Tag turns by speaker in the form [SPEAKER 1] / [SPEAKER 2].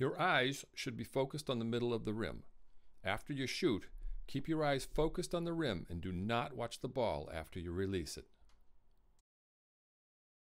[SPEAKER 1] Your eyes should be focused on the middle of the rim. After you shoot, keep your eyes focused on the rim and do not watch the ball after you release it.